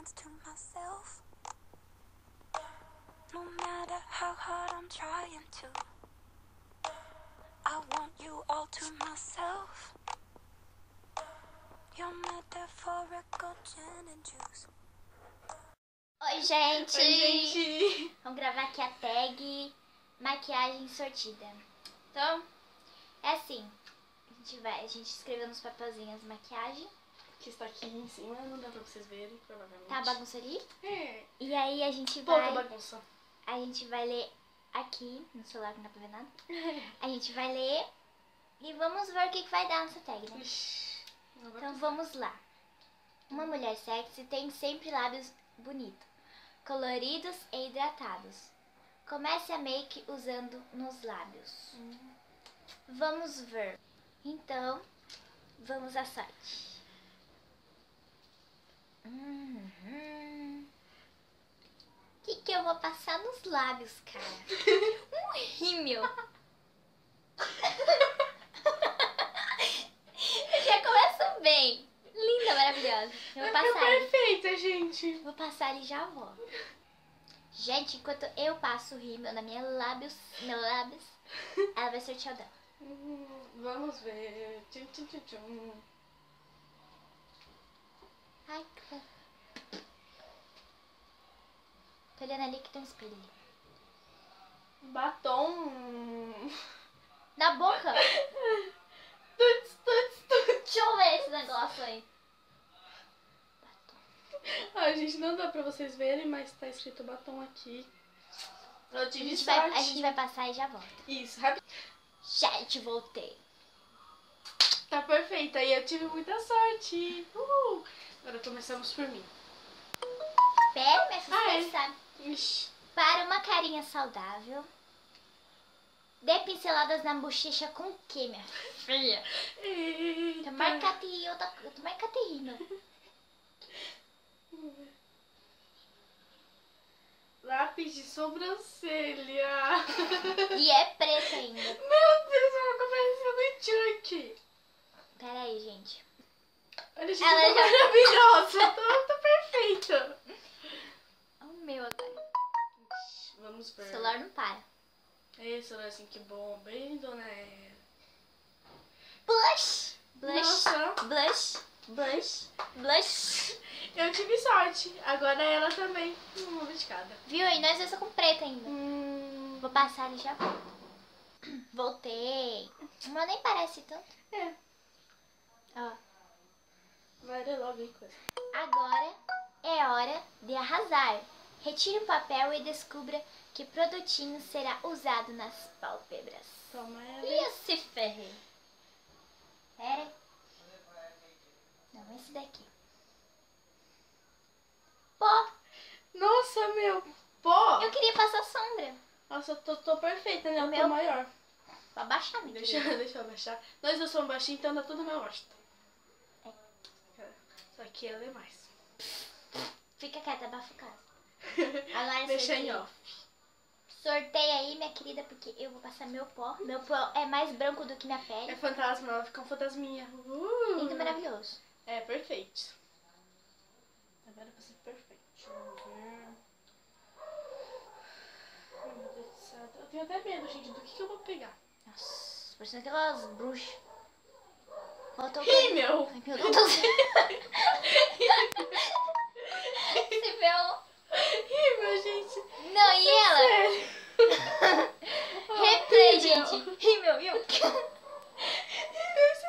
hands to myself. No matter how hard I'm trying to, I want you all to myself. Your metaphorical gin and juice. Oi, gente! Oi, gente! Vamos gravar aqui a tag maquiagem sortida. Então, é assim. A gente vai, a gente escreveu nos papelzinhos maquiagem. Que está aqui em cima, não dá pra vocês verem, provavelmente. Tá a bagunça ali? É, E aí a gente pouca vai. bagunça. A gente vai ler aqui, no celular que não dá pra ver nada. A gente vai ler e vamos ver o que, que vai dar nessa tag, né? Ixi, Então vamos lá. Uma mulher sexy tem sempre lábios bonitos, coloridos e hidratados. Comece a make usando nos lábios. Vamos ver. Então, vamos à sorte. Uhum. O que, que eu vou passar nos lábios, cara? Um rímel. Já começo bem. Linda, maravilhosa. Eu vou Fica passar ele. perfeita, gente. Vou passar e já volto. Gente, enquanto eu passo o rímel na minha lábios, meu lábios, ela vai sortear o dela. Hum, Vamos ver. Tchum, tchum, tchum. Ai, que bom. Tô olhando ali que tem um espelho ali. Batom. Na boca? Tuts, tuts, tuts. Deixa eu ver esse negócio aí. Ai, gente, não dá pra vocês verem, mas tá escrito batom aqui. Eu A tive gente, sorte. vai, a gente vai passar e já volta. Isso, rápido. Gente, voltei. Tá perfeita. E eu tive muita sorte. Uhul. Agora começamos por mim. Pera, minha Ah, é? Ixi. Para uma carinha saudável, dê pinceladas na bochecha com o que, minha filha? Tomar tô- tomar caterrino. Lápis de sobrancelha. E é preto ainda. Meu Deus, eu vou. Pera aí, gente. Olha, gente, Ela tá já- maravilhosa. Tá, tá perfeita. É o meu agora. Vamos O ver. celular não para. Esse celular assim, que bom. Bem, dona. Blush! Blush! Nossa. Blush! Blush! Blush! Eu tive sorte. Agora ela também. Uma vez de cada. Viu aí? Nós dois com preto ainda. Hum, Vou passar e já volto. Voltei. O meu nem parece tanto. é. Ó. Ler logo aí coisa. Agora é hora de arrasar. Retire o papel e descubra que produtinho será usado nas pálpebras. Toma ela. E eu se ferrei. Pera. Não, esse daqui. Pó. Nossa, meu. Pô. Eu queria passar sombra. Nossa, eu tô, tô perfeita, né? Eu O tô meu- maior. Pra baixar, minha Deixa, querida. deixa eu abaixar. Nós dois somos baixinhos, então dá tudo meu gosto. É. Que ela é mais. Fica quieta, abafa o caso. Agora Deixa em off. Sorteia aí, minha querida, porque eu vou passar meu pó. Meu pó é mais branco do que minha É pele. fantasma, ela fica um fantasminha. Uh. Lindo, maravilhoso. É, perfeito. Agora vai ser perfeito. Deixa eu ver. Ai, meu Deus do céu. Eu tenho até medo, gente, do que, que eu vou pegar. Nossa, parecendo aquelas bruxas. Faltou meu! Ai, meu Deus do céu. Ih, meu, gente. Não, e ela? Sério. Replay, meu. gente. Meu, viu? Isso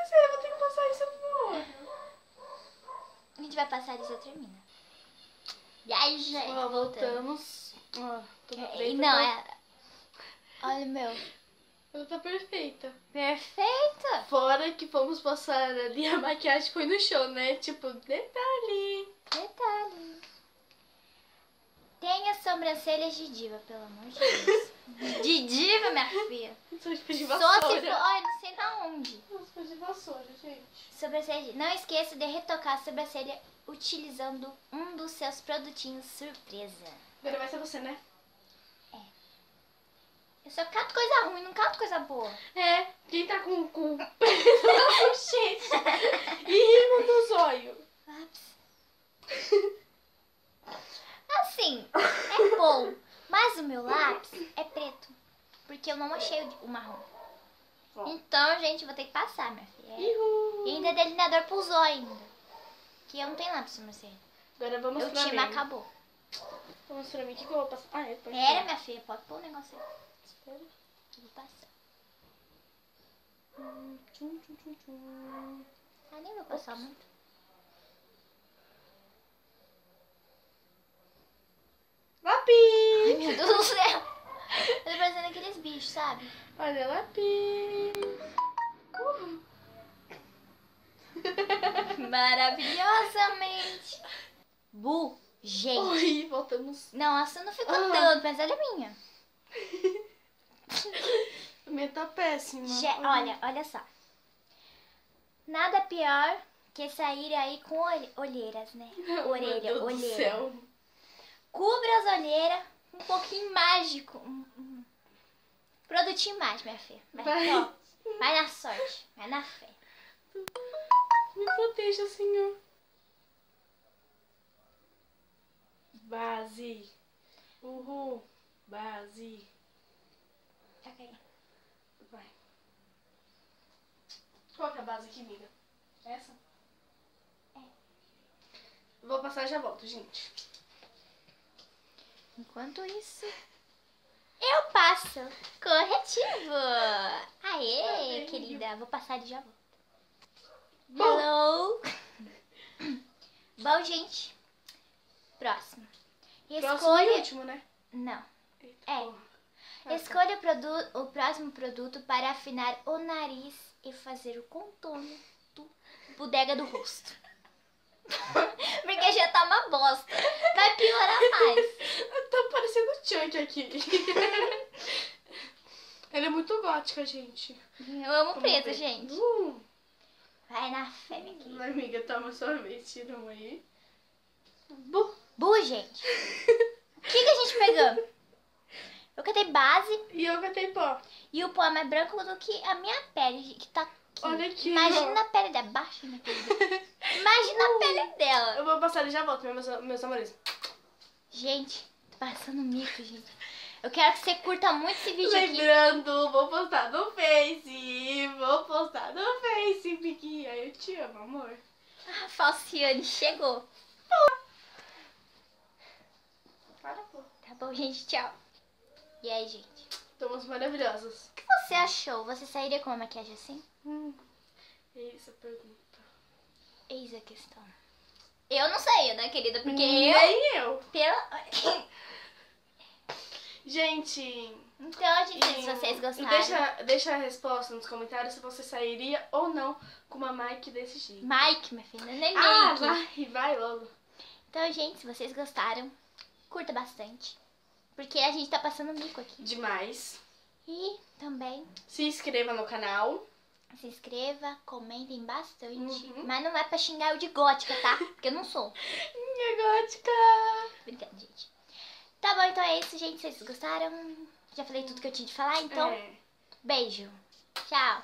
sério, eu vou ter que passar isso olho. A gente vai passar e já termina. E aí, gente, Ó, voltamos. Ó, tô É, não, é... Olha o meu. Ela tá perfeita. Perfeita. Fora que fomos passar ali, a maquiagem foi no show, né? Tipo, detalhe. Detalhe. Tenha sobrancelhas de diva, pelo amor de Deus. de diva, minha filha. Sou de de Só vassoura. se for... Olha, não sei na onde. Sou de vassoura, gente. Sobrancelha de... Não esqueça de retocar a sobrancelha utilizando um dos seus produtinhos surpresa. Agora vai ser você, né? Eu só cato coisa ruim, não cato coisa boa. É, quem tá com na bochecha e rima no zóio. Ups. Sim, é bom. Mas o meu lápis é preto. Porque eu não achei o- o marrom. Então, gente, vou ter que passar, minha filha. Ihu. E ainda é delineador pro zóio ainda. Que eu não tenho lápis, Marcelo. Agora vamos O pra time mim. acabou. Vamos pra mim. O que, que eu vou passar? Ah, é, Pera, minha filha, pode pôr o negócio aí. Espera. Vou passar. Hum, tchum, tchum, tchum, tchum. Ah, nem vou passar muito. Ai, Lápis! meu Deus do céu. Eu tô parecendo aqueles bichos, sabe? Olha, lápis. Maravilhosamente. Bu, gente. Oi, voltamos. Não, essa não ficou Ah. tanto, mas olha a minha. A minha tá péssima. Olha, olha só. Nada pior que sair aí com olhe- olheiras, né? Meu Orelha, Deus do olheira. céu. Cubra as olheiras, um pouquinho mágico. Um, um produtinho mágico, minha filha. Vai, Vai. ó, vai na sorte, vai na fé. Me proteja, Senhor. Base. Uhul. Base. Vai. Qual que é a base aqui, amiga? Essa? É. Vou passar e já volto, gente. Enquanto isso, eu passo. Corretivo. Aê, Aê. querida. Vou passar e já volto. Bom. Hello. Bom, gente. Próximo. Próximo e Escolha. último, né? Não. Eita, É. porra. Tá. Escolha o, o próximo produto para afinar o nariz e fazer o contorno do bodega do rosto. Porque já tá uma bosta. Vai piorar mais. Tá parecendo o Chuck aqui. Ela é muito gótica, gente. Eu amo Vamos preto, gente. Uh, Vai na fé, minha querida. amiga, toma sua vez. Tira uma aí. Bu. Bu, gente. O que, que a gente pegou? Catei base E eu catei pó. e o pó é mais branco do que a minha pele, que tá aqui. Olha aqui, Imagina ó. a pele dela. Baixa, minha querida. Imagina a pele dela. Eu vou passar e já volto, meus, meus amores. Gente, tô passando mico, gente. Eu quero que você curta muito esse vídeo aqui. Lembrando, vou postar no Face. Vou postar no Face, Piquinha. Eu te amo, amor. A Falciane chegou. Para, pô. Tá bom, gente? Tchau. E aí, gente? Estamos maravilhosos. O que você achou? Você sairia com uma maquiagem assim? Hum. Eis a pergunta. Eis a questão. Eu não saía, né, querida? Porque eu... Nem eu. Pela... Gente, Então, gente, se e- vocês e gostaram... Deixa, deixa a resposta nos comentários se você sairia ou não com uma Mike desse jeito. Mike, minha filha, é Ah, Mike. vai, vai logo. Então, gente, se vocês gostaram, curta bastante. Porque a gente tá passando mico aqui. Demais. E também Se inscreva no canal. se inscreva, comentem bastante. Uhum. Mas não é pra xingar eu de gótica, tá? Porque eu não sou. Minha gótica. Brincando, gente. Tá bom, então é isso, gente. Vocês gostaram, já falei tudo que eu tinha de falar. Então, É. beijo. Tchau.